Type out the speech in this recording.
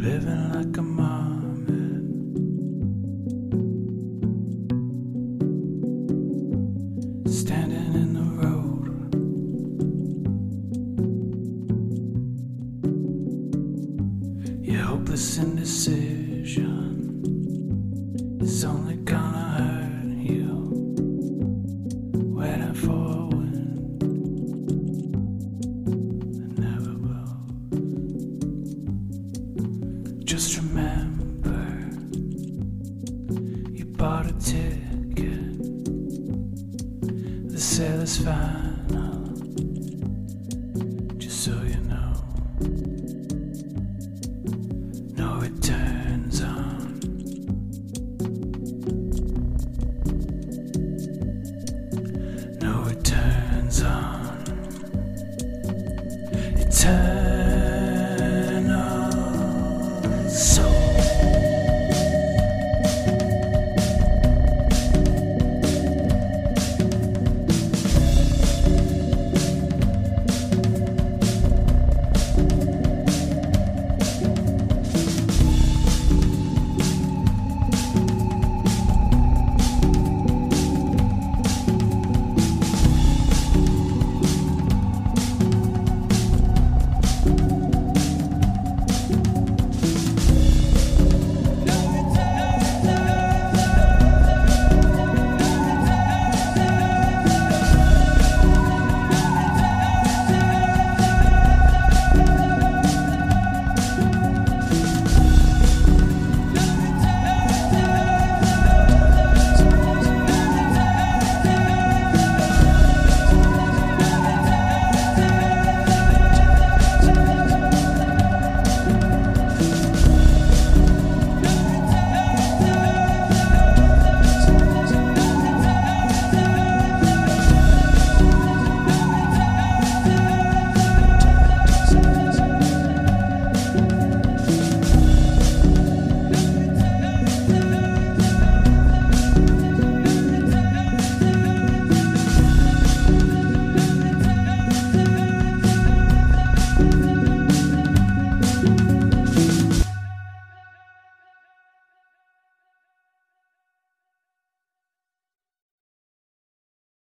living like a marmot. Standing in the road. Your hopeless indecision is only gonna hurt you. Waiting for Just remember you bought a ticket. The sale is final. Just so you know. No, it turns on. No, it turns on. It turns.